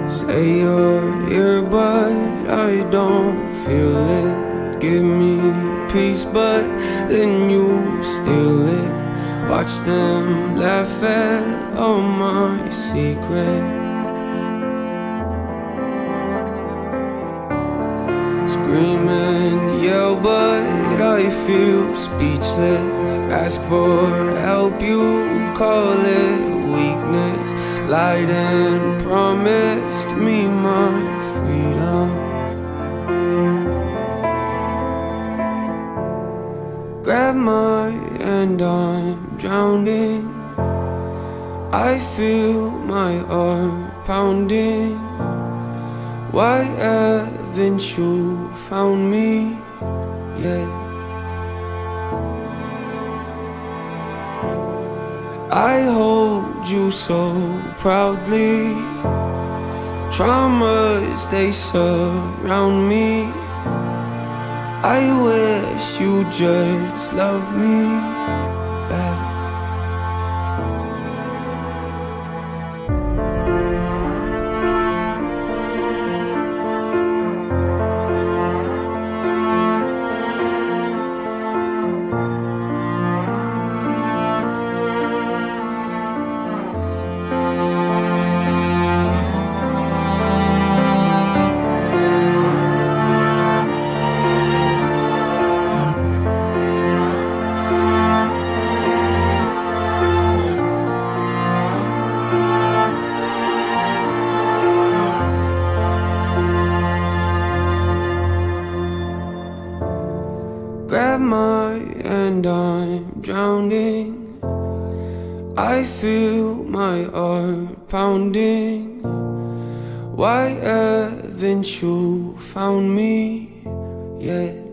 Hey, you're here, but I don't feel it. Give me peace, but then you steal it. Watch them laugh at all my secrets. Scream and yell, but I feel speechless. Ask for help, you call it Lied and promised me my freedom. Grab my hand, I'm drowning. I feel my heart pounding. Why haven't you found me yet? I hold you so proudly. Traumas, they surround me. I wish you just love me Grab my hand, I'm drowning. I feel my heart pounding. Why haven't you found me yet?